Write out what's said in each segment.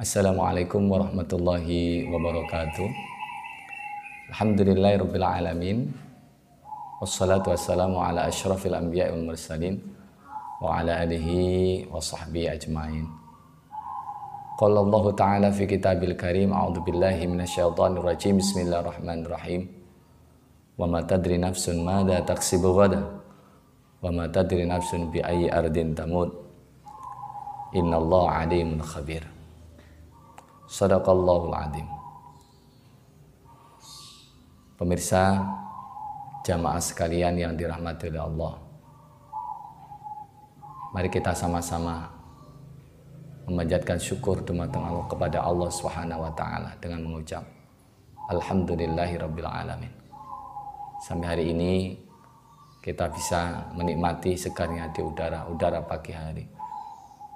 Assalamualaikum warahmatullahi wabarakatuh. Alhamdulillahirabbil alamin. Wassalatu wassalamu ala asyrafil anbiya'i wal mursalin wa ala alihi wa sahbihi ajmain. Qala Allah Ta'ala fi kitabil karim A'udzu billahi minasyaitonir rajim Bismillahirrahmanirrahim Wa ma tadri nafsun madza taksibu ghada wa ma tadri nafsun bi ayyi ardin tamut Innallaha alimun khabir Sadaqallahul Adim. Pemirsa jamaah sekalian yang dirahmati oleh Allah. Mari kita sama-sama memanjatkan syukur dumateng Allah kepada Allah Subhanahu wa taala dengan mengucap Alhamdulillahirabbil alamin. Sampai hari ini kita bisa menikmati segarnya di udara udara pagi hari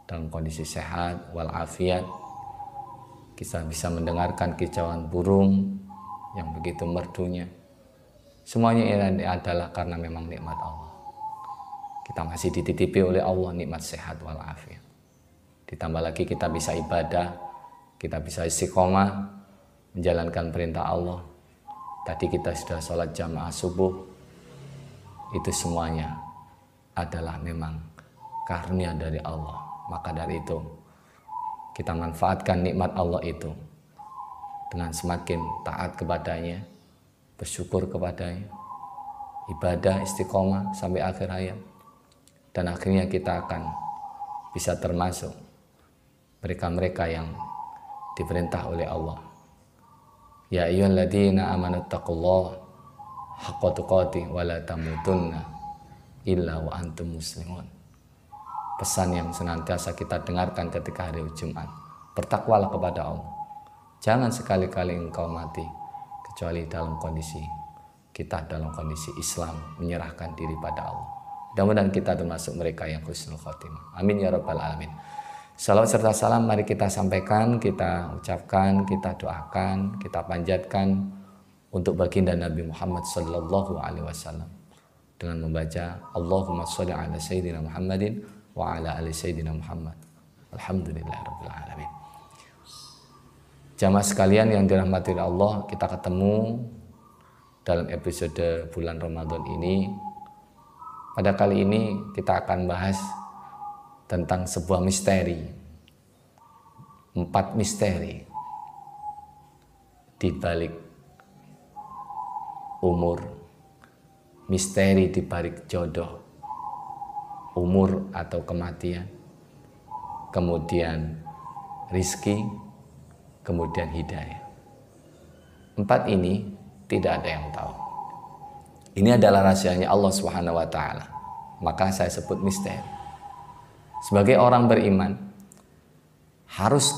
dalam kondisi sehat walafiat kita bisa mendengarkan kicauan burung yang begitu merdunya. Semuanya ini adalah karena memang nikmat Allah. Kita masih dititipi oleh Allah nikmat sehat walafiat. Ditambah lagi kita bisa ibadah, kita bisa istiqomah, menjalankan perintah Allah. Tadi kita sudah sholat jamaah subuh. Itu semuanya adalah memang karunia dari Allah. Maka dari itu kita manfaatkan nikmat Allah itu dengan semakin taat kepadanya, bersyukur kepadanya, ibadah istiqomah sampai akhir hayat. Dan akhirnya kita akan bisa termasuk mereka-mereka yang diperintah oleh Allah. Ya ayyuhalladzina amanu taqullaha haqqa tuqatih wa la tamutunna illa wa antum muslimun pesan yang senantiasa kita dengarkan ketika hari Jumat. Bertakwalah kepada Allah. Jangan sekali-kali engkau mati kecuali dalam kondisi kita dalam kondisi Islam menyerahkan diri pada Allah. Mudah-mudahan kita termasuk mereka yang khusnul khotimah. Amin ya rabbal alamin. Salam serta salam mari kita sampaikan, kita ucapkan, kita doakan, kita panjatkan untuk baginda Nabi Muhammad sallallahu alaihi wasallam dengan membaca Allahumma sholli ala sayyidina Muhammadin wa ala ali sayyidina Muhammad. Alhamdulillah rabbil alamin. Jamaah sekalian yang dirahmati Allah, kita ketemu dalam episode bulan Ramadan ini. Pada kali ini kita akan bahas tentang sebuah misteri. Empat misteri di balik umur, misteri di balik jodoh, umur atau kematian, kemudian rizki, kemudian hidayah. Empat ini tidak ada yang tahu. Ini adalah rahasianya Allah Subhanahu wa taala. Maka saya sebut misteri. Sebagai orang beriman harus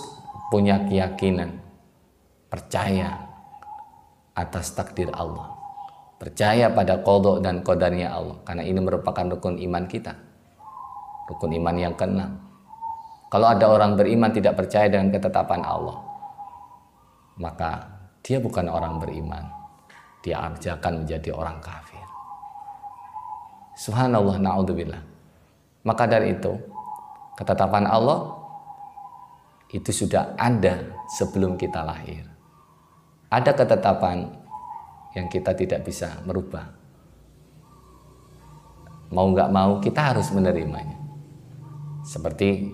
punya keyakinan, percaya atas takdir Allah. Percaya pada kodok dan kodarnya Allah. Karena ini merupakan rukun iman kita rukun iman yang keenam. Kalau ada orang beriman tidak percaya dengan ketetapan Allah, maka dia bukan orang beriman. Dia akan menjadi orang kafir. Subhanallah, na'udzubillah. Maka dari itu, ketetapan Allah itu sudah ada sebelum kita lahir. Ada ketetapan yang kita tidak bisa merubah. Mau nggak mau, kita harus menerimanya. Seperti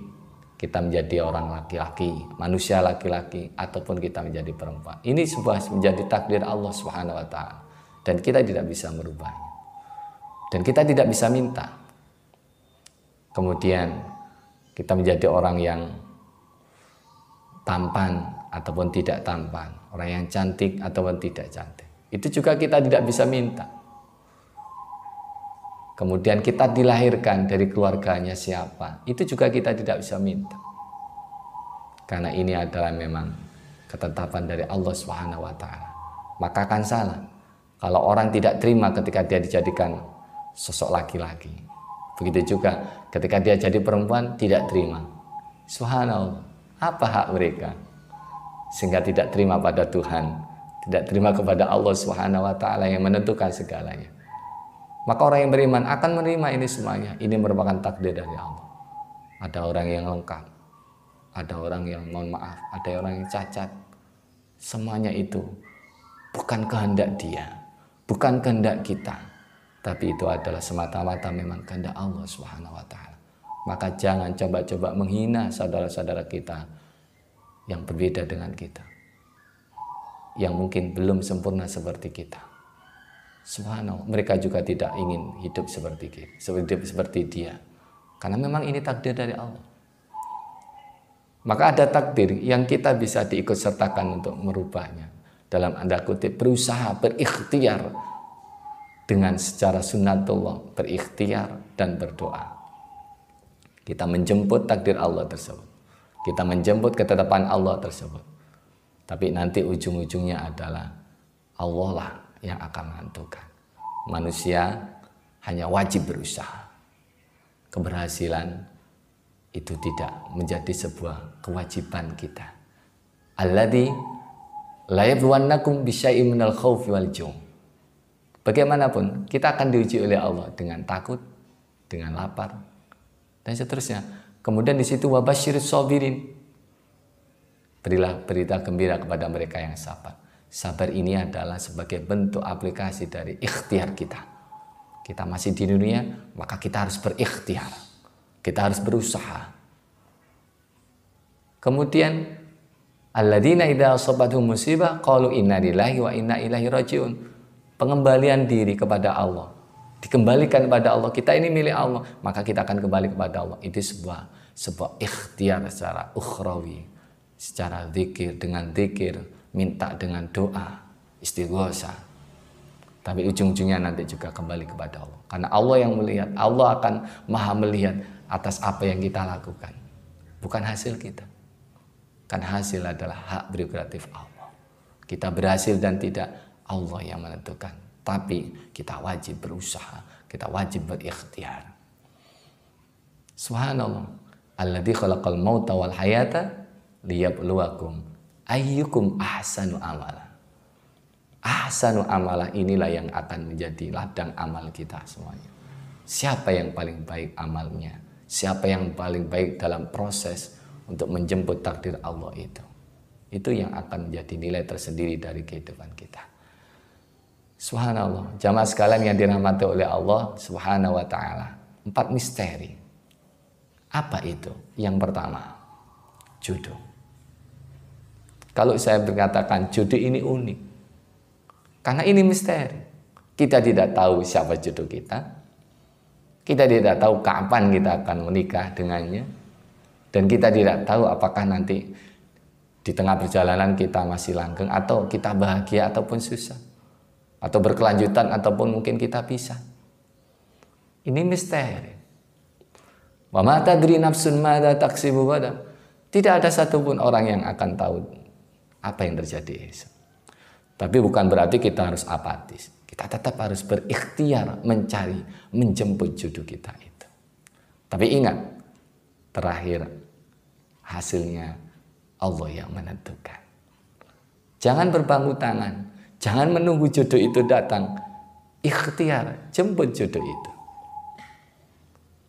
kita menjadi orang laki-laki, manusia laki-laki, ataupun kita menjadi perempuan. Ini sebuah menjadi takdir Allah Subhanahu wa taala dan kita tidak bisa merubahnya. Dan kita tidak bisa minta. Kemudian kita menjadi orang yang tampan ataupun tidak tampan, orang yang cantik ataupun tidak cantik. Itu juga kita tidak bisa minta. Kemudian kita dilahirkan dari keluarganya siapa, itu juga kita tidak bisa minta. Karena ini adalah memang ketetapan dari Allah taala. Maka akan salah kalau orang tidak terima ketika dia dijadikan sosok laki-laki. Begitu juga ketika dia jadi perempuan tidak terima. Subhanallah, apa hak mereka? Sehingga tidak terima pada Tuhan, tidak terima kepada Allah taala yang menentukan segalanya. Maka orang yang beriman akan menerima ini semuanya. Ini merupakan takdir dari Allah. Ada orang yang lengkap. ada orang yang mohon maaf, ada orang yang cacat. Semuanya itu bukan kehendak dia, bukan kehendak kita, tapi itu adalah semata-mata memang kehendak Allah Subhanahu wa. Maka jangan coba-coba menghina saudara-saudara kita yang berbeda dengan kita. Yang mungkin belum sempurna seperti kita. Subhanallah, mereka juga tidak ingin hidup seperti kita, seperti seperti dia. Karena memang ini takdir dari Allah. Maka ada takdir yang kita bisa diikut sertakan untuk merubahnya. Dalam anda kutip berusaha berikhtiar dengan secara sunnatullah berikhtiar dan berdoa. Kita menjemput takdir Allah tersebut. Kita menjemput ketetapan Allah tersebut. Tapi nanti ujung-ujungnya adalah Allah lah yang akan menentukan. Manusia hanya wajib berusaha. Keberhasilan itu tidak menjadi sebuah kewajiban kita. Alladhi la yabluwannakum bisyai'in minal khawfi wal jum. Bagaimanapun kita akan diuji oleh Allah dengan takut, dengan lapar, dan seterusnya. Kemudian di situ wabasyir sobirin. Berilah berita gembira kepada mereka yang sabar. Sabar ini adalah sebagai bentuk aplikasi dari ikhtiar kita. Kita masih di dunia, maka kita harus berikhtiar. Kita harus berusaha. Kemudian alladzina idza asabatuhum musibah qalu inna lillahi wa inna ilaihi rajiun. Pengembalian diri kepada Allah. Dikembalikan kepada Allah. Kita ini milik Allah, maka kita akan kembali kepada Allah. Itu sebuah sebuah ikhtiar secara ukhrawi, secara zikir dengan zikir, minta dengan doa, istighosa. Tapi ujung-ujungnya nanti juga kembali kepada Allah. Karena Allah yang melihat, Allah akan maha melihat atas apa yang kita lakukan. Bukan hasil kita. Kan hasil adalah hak prerogatif Allah. Kita berhasil dan tidak Allah yang menentukan. Tapi kita wajib berusaha, kita wajib berikhtiar. Subhanallah. Alladzi khalaqal mauta wal hayata liyabluwakum ayyukum ahsanu amala. Ahsanu amala inilah yang akan menjadi ladang amal kita semuanya. Siapa yang paling baik amalnya? Siapa yang paling baik dalam proses untuk menjemput takdir Allah itu. Itu yang akan menjadi nilai tersendiri dari kehidupan kita. Subhanallah, jamaah sekalian yang dirahmati oleh Allah Subhanahu wa taala. Empat misteri. Apa itu? Yang pertama, jodoh. Kalau saya berkatakan jodoh ini unik. Karena ini misteri. Kita tidak tahu siapa jodoh kita. Kita tidak tahu kapan kita akan menikah dengannya dan kita tidak tahu apakah nanti di tengah perjalanan kita masih langgeng atau kita bahagia ataupun susah. Atau berkelanjutan ataupun mungkin kita bisa. Ini misteri. Wa ma tadri nafsun madza taksibu Tidak ada satupun orang yang akan tahu apa yang terjadi. Tapi bukan berarti kita harus apatis. Kita tetap harus berikhtiar mencari, menjemput jodoh kita itu. Tapi ingat, terakhir hasilnya Allah yang menentukan. Jangan berbangku tangan, jangan menunggu jodoh itu datang. Ikhtiar, jemput jodoh itu.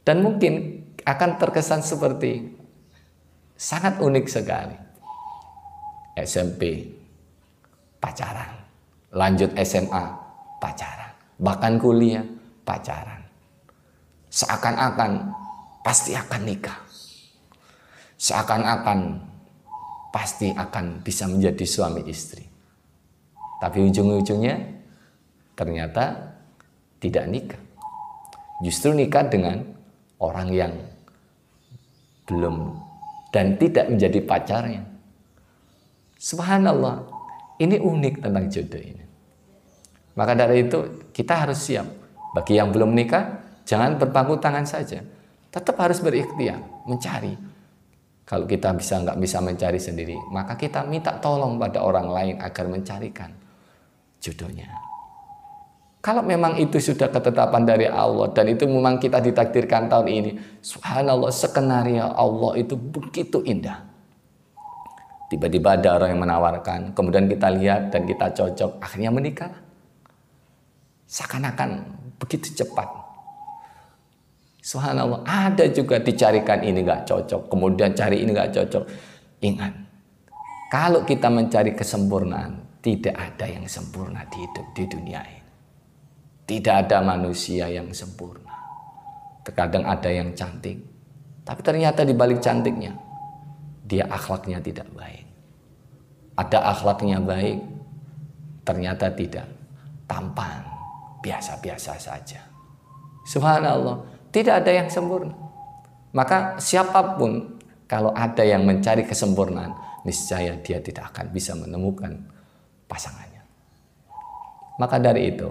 Dan mungkin akan terkesan seperti sangat unik sekali. SMP, pacaran. Lanjut SMA, pacaran. Bahkan kuliah, pacaran. Seakan-akan pasti akan nikah seakan-akan pasti akan bisa menjadi suami istri. Tapi ujung-ujungnya ternyata tidak nikah. Justru nikah dengan orang yang belum dan tidak menjadi pacarnya. Subhanallah, ini unik tentang jodoh ini. Maka dari itu kita harus siap. Bagi yang belum nikah, jangan berpangku tangan saja. Tetap harus berikhtiar, mencari kalau kita bisa nggak bisa mencari sendiri, maka kita minta tolong pada orang lain agar mencarikan jodohnya. Kalau memang itu sudah ketetapan dari Allah dan itu memang kita ditakdirkan tahun ini, subhanallah skenario Allah itu begitu indah. Tiba-tiba ada orang yang menawarkan, kemudian kita lihat dan kita cocok, akhirnya menikah. Seakan-akan begitu cepat. Subhanallah, ada juga dicarikan ini nggak cocok, kemudian cari ini nggak cocok. Ingat, kalau kita mencari kesempurnaan, tidak ada yang sempurna di hidup di dunia ini. Tidak ada manusia yang sempurna. Terkadang ada yang cantik, tapi ternyata di balik cantiknya, dia akhlaknya tidak baik. Ada akhlaknya baik, ternyata tidak tampan, biasa-biasa saja. Subhanallah, tidak ada yang sempurna. Maka siapa pun kalau ada yang mencari kesempurnaan, niscaya dia tidak akan bisa menemukan pasangannya. Maka dari itu,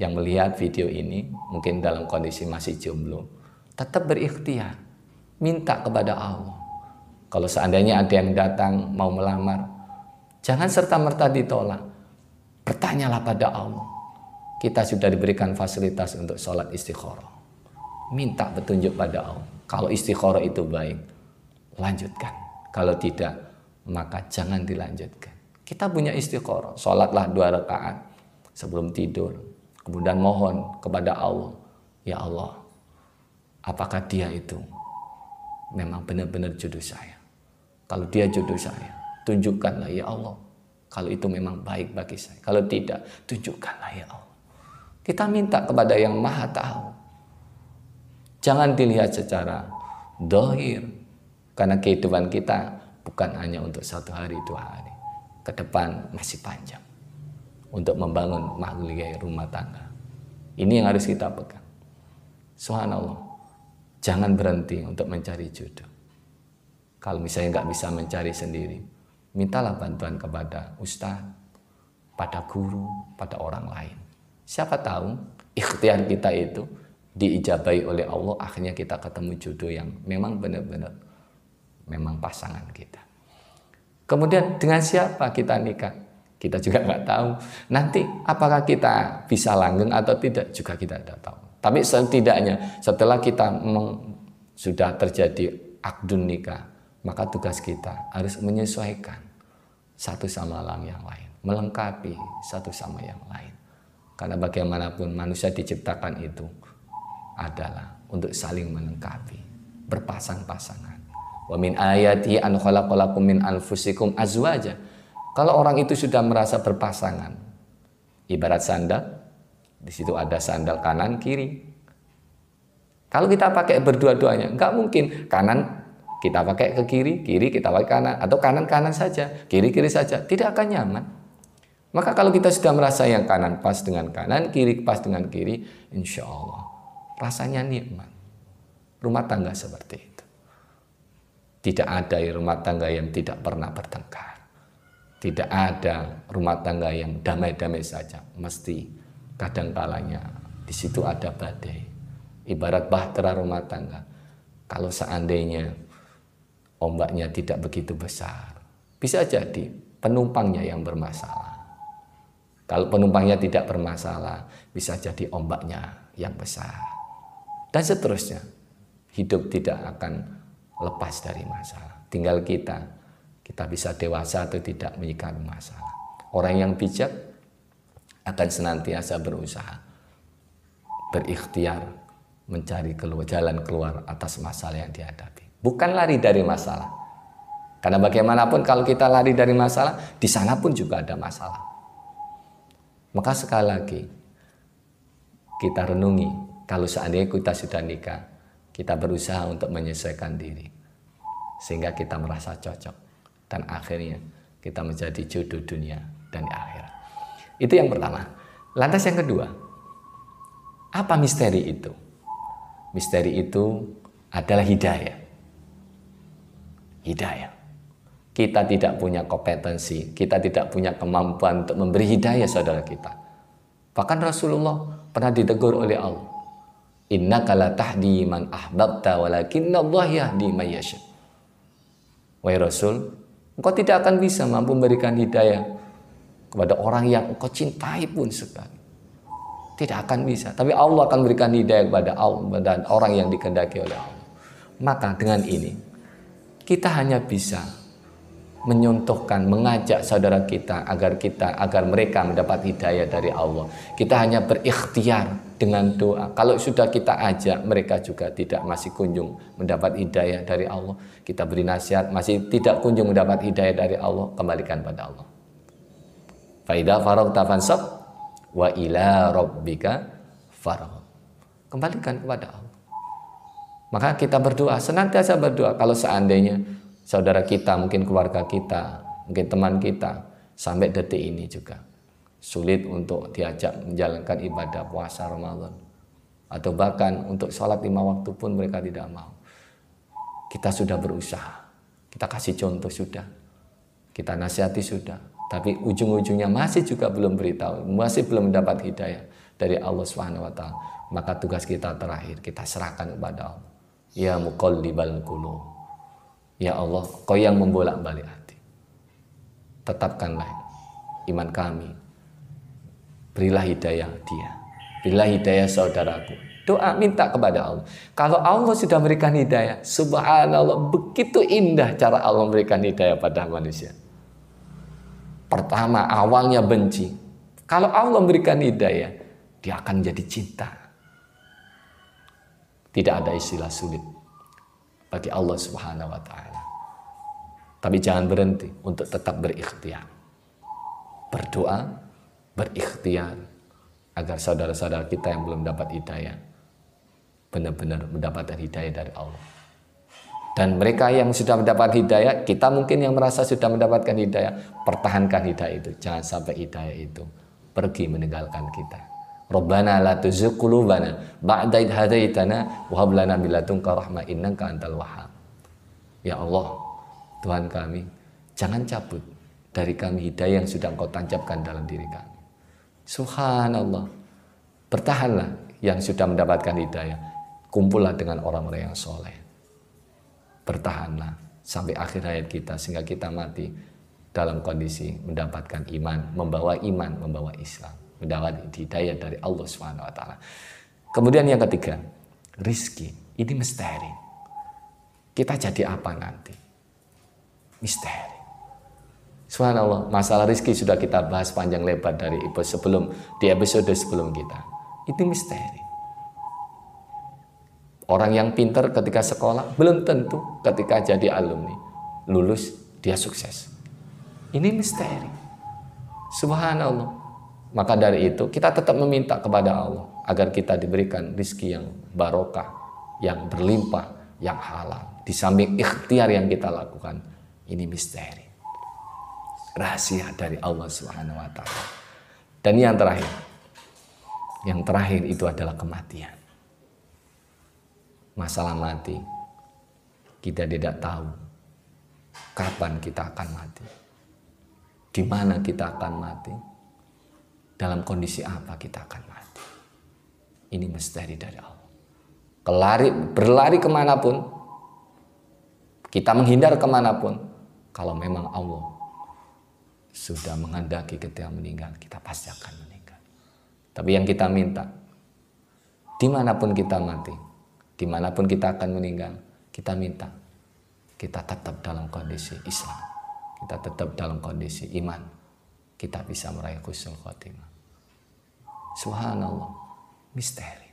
yang melihat video ini mungkin dalam kondisi masih jomblo, tetap berikhtiar, minta kepada Allah. Kalau seandainya ada yang datang mau melamar, jangan serta-merta ditolak. Bertanyalah pada Allah. Kita sudah diberikan fasilitas untuk sholat istikharah minta petunjuk pada Allah. Kalau istikharah itu baik, lanjutkan. Kalau tidak, maka jangan dilanjutkan. Kita punya istikharah, sholatlah dua rakaat sebelum tidur. Kemudian mohon kepada Allah, ya Allah, apakah dia itu memang benar-benar jodoh saya? Kalau dia jodoh saya, tunjukkanlah ya Allah. Kalau itu memang baik bagi saya. Kalau tidak, tunjukkanlah ya Allah. Kita minta kepada yang maha tahu. Jangan dilihat secara dohir. Karena kehidupan kita bukan hanya untuk satu hari, dua hari. Ke depan masih panjang. Untuk membangun makhluk rumah tangga. Ini yang harus kita pegang. Subhanallah. Jangan berhenti untuk mencari jodoh. Kalau misalnya nggak bisa mencari sendiri, mintalah bantuan kepada ustaz, pada guru, pada orang lain. Siapa tahu ikhtiar kita itu diijabai oleh Allah akhirnya kita ketemu jodoh yang memang benar-benar memang pasangan kita. Kemudian dengan siapa kita nikah? Kita juga nggak tahu. Nanti apakah kita bisa langgeng atau tidak juga kita tidak tahu. Tapi setidaknya setelah kita sudah terjadi akdun nikah, maka tugas kita harus menyesuaikan satu sama lain yang lain, melengkapi satu sama yang lain. Karena bagaimanapun manusia diciptakan itu adalah untuk saling melengkapi, berpasang-pasangan. Wa min ayati an khalaqalakum min anfusikum azwaja. Kalau orang itu sudah merasa berpasangan, ibarat sandal, di situ ada sandal kanan kiri. Kalau kita pakai berdua-duanya, nggak mungkin kanan kita pakai ke kiri, kiri kita pakai kanan, atau kanan kanan saja, kiri kiri saja, tidak akan nyaman. Maka kalau kita sudah merasa yang kanan pas dengan kanan, kiri pas dengan kiri, insya Allah rasanya nikmat. Rumah tangga seperti itu. Tidak ada rumah tangga yang tidak pernah bertengkar. Tidak ada rumah tangga yang damai-damai saja. Mesti kadang kalanya di situ ada badai. Ibarat bahtera rumah tangga. Kalau seandainya ombaknya tidak begitu besar, bisa jadi penumpangnya yang bermasalah. Kalau penumpangnya tidak bermasalah, bisa jadi ombaknya yang besar dan seterusnya. Hidup tidak akan lepas dari masalah. Tinggal kita, kita bisa dewasa atau tidak menyikapi masalah. Orang yang bijak akan senantiasa berusaha, berikhtiar, mencari keluar, jalan keluar atas masalah yang dihadapi. Bukan lari dari masalah. Karena bagaimanapun kalau kita lari dari masalah, di sana pun juga ada masalah. Maka sekali lagi, kita renungi kalau seandainya kita sudah nikah, kita berusaha untuk menyesuaikan diri. Sehingga kita merasa cocok. Dan akhirnya kita menjadi jodoh dunia dan di akhirat. Itu yang pertama. Lantas yang kedua, apa misteri itu? Misteri itu adalah hidayah. Hidayah. Kita tidak punya kompetensi, kita tidak punya kemampuan untuk memberi hidayah saudara kita. Bahkan Rasulullah pernah ditegur oleh Allah. Inna kala tahdi man ahbabta walakinna Allah yahdi man yasha. Wahai Rasul, engkau tidak akan bisa mampu memberikan hidayah kepada orang yang engkau cintai pun sekali. Tidak akan bisa. Tapi Allah akan berikan hidayah kepada Allah dan orang yang dikehendaki oleh Allah. Maka dengan ini kita hanya bisa menyontohkan, mengajak saudara kita agar kita agar mereka mendapat hidayah dari Allah. Kita hanya berikhtiar dengan doa. Kalau sudah kita ajak mereka juga tidak masih kunjung mendapat hidayah dari Allah, kita beri nasihat masih tidak kunjung mendapat hidayah dari Allah, kembalikan pada Allah. Faidah faragta fansab wa ila rabbika farag. Kembalikan kepada Allah. Maka kita berdoa, senantiasa berdoa. Kalau seandainya saudara kita, mungkin keluarga kita, mungkin teman kita sampai detik ini juga sulit untuk diajak menjalankan ibadah puasa Ramadan. Atau bahkan untuk sholat lima waktu pun mereka tidak mau. Kita sudah berusaha. Kita kasih contoh sudah. Kita nasihati sudah. Tapi ujung-ujungnya masih juga belum beritahu masih belum mendapat hidayah dari Allah Subhanahu wa taala. Maka tugas kita terakhir kita serahkan kepada Allah ya muqallibal qulub ya Allah kau yang membolak-balik hati tetapkanlah iman kami Berilah hidayah dia. Berilah hidayah saudaraku. Doa minta kepada Allah. Kalau Allah sudah memberikan hidayah, subhanallah begitu indah cara Allah memberikan hidayah pada manusia. Pertama, awalnya benci. Kalau Allah memberikan hidayah, dia akan jadi cinta. Tidak ada istilah sulit bagi Allah Subhanahu wa taala. Tapi jangan berhenti untuk tetap berikhtiar. Berdoa, berikhtiar agar saudara-saudara kita yang belum dapat hidayah benar-benar mendapatkan hidayah dari Allah. Dan mereka yang sudah mendapat hidayah, kita mungkin yang merasa sudah mendapatkan hidayah, pertahankan hidayah itu. Jangan sampai hidayah itu pergi meninggalkan kita. Rabbana la tuzigh qulubana ba'da idh hadaitana wa hab lana min ladunka rahmah innaka antal wahhab. Ya Allah, Tuhan kami, jangan cabut dari kami hidayah yang sudah Engkau tancapkan dalam diri kami. Subhanallah. Bertahanlah yang sudah mendapatkan hidayah. Kumpullah dengan orang-orang yang soleh. Bertahanlah sampai akhir hayat kita sehingga kita mati dalam kondisi mendapatkan iman, membawa iman, membawa Islam, mendapat hidayah dari Allah Subhanahu wa taala. Kemudian yang ketiga, rizki. Ini misteri. Kita jadi apa nanti? Misteri. Subhanallah, masalah rizki sudah kita bahas panjang lebar dari episode sebelum di episode sebelum kita. Itu misteri. Orang yang pintar ketika sekolah belum tentu ketika jadi alumni lulus dia sukses. Ini misteri. Subhanallah. Maka dari itu kita tetap meminta kepada Allah agar kita diberikan rizki yang barokah, yang berlimpah, yang halal. Di samping ikhtiar yang kita lakukan, ini misteri rahasia dari Allah Subhanahu wa taala. Dan yang terakhir. Yang terakhir itu adalah kematian. Masalah mati. Kita tidak tahu kapan kita akan mati. Di mana kita akan mati. Dalam kondisi apa kita akan mati. Ini misteri dari Allah. Kelari, berlari ke mana pun, kita menghindar ke mana pun, kalau memang Allah sudah menghendaki ketika meninggal, kita pasti akan meninggal. Tapi yang kita minta, di mana pun kita mati, di mana pun kita akan meninggal, kita minta, kita tetap dalam kondisi Islam, kita tetap dalam kondisi iman, kita bisa meraih khusul khotimah. Subhanallah, misteri.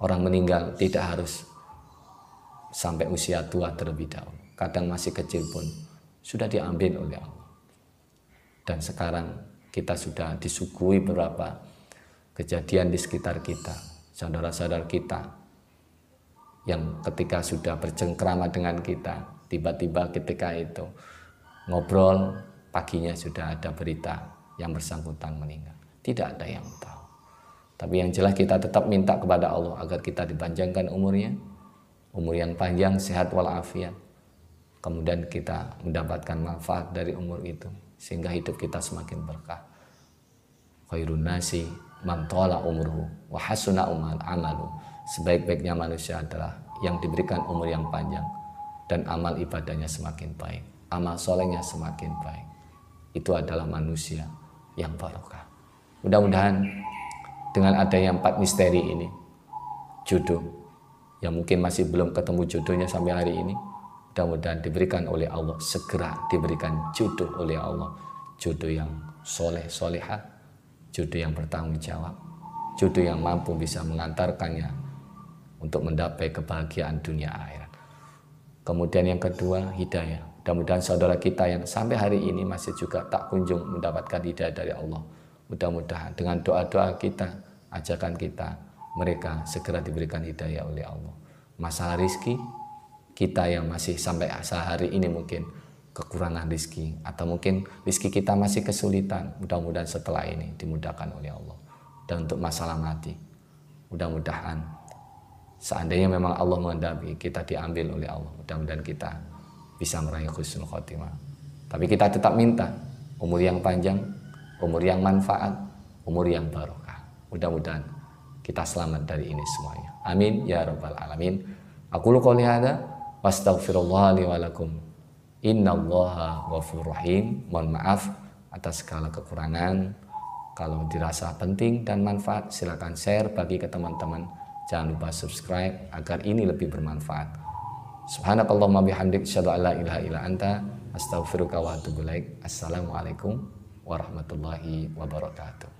Orang meninggal tidak harus sampai usia tua terlebih dahulu. Kadang masih kecil pun sudah diambil oleh Allah dan sekarang kita sudah disuguhi beberapa kejadian di sekitar kita, saudara-saudara kita yang ketika sudah bercengkrama dengan kita, tiba-tiba ketika itu ngobrol paginya sudah ada berita yang bersangkutan meninggal. Tidak ada yang tahu. Tapi yang jelas kita tetap minta kepada Allah agar kita dipanjangkan umurnya, umur yang panjang, sehat walafiat. Kemudian kita mendapatkan manfaat dari umur itu sehingga hidup kita semakin berkah. Khairun nasi man umruhu wa hasuna amalu. Sebaik-baiknya manusia adalah yang diberikan umur yang panjang dan amal ibadahnya semakin baik, amal solehnya semakin baik. Itu adalah manusia yang barokah. Mudah-mudahan dengan adanya empat misteri ini, jodoh yang mungkin masih belum ketemu jodohnya sampai hari ini, mudah-mudahan diberikan oleh Allah. Segera diberikan jodoh oleh Allah. Jodoh yang soleh soleha. Jodoh yang bertanggung jawab. Jodoh yang mampu bisa mengantarkannya untuk mendapat kebahagiaan dunia akhirat. Kemudian yang kedua, hidayah. Mudah-mudahan saudara kita yang sampai hari ini masih juga tak kunjung mendapatkan hidayah dari Allah. Mudah-mudahan dengan doa-doa kita, ajakan kita, mereka segera diberikan hidayah oleh Allah. Masalah rizki, kita yang masih sampai sehari ini mungkin kekurangan rizki atau mungkin rizki kita masih kesulitan mudah-mudahan setelah ini dimudahkan oleh Allah dan untuk masalah mati mudah-mudahan seandainya memang Allah mengendaki kita diambil oleh Allah mudah-mudahan kita bisa meraih khusnul khotimah. Tapi kita tetap minta umur yang panjang, umur yang manfaat, umur yang barokah. Mudah-mudahan kita selamat dari ini semuanya. Amin ya rabbal alamin. Aku lu qouli hada wastaghfirullah li wa lakum. Innallaha ghafurur rahim. Mohon maaf atas segala kekurangan. Kalau dirasa penting dan manfaat, silakan share bagi ke teman-teman. Jangan lupa subscribe agar ini lebih bermanfaat. Subhanakallahumma bihamdik asyhadu an la ilaha illa anta astaghfiruka wa atubu ilaik. Assalamualaikum warahmatullahi wabarakatuh.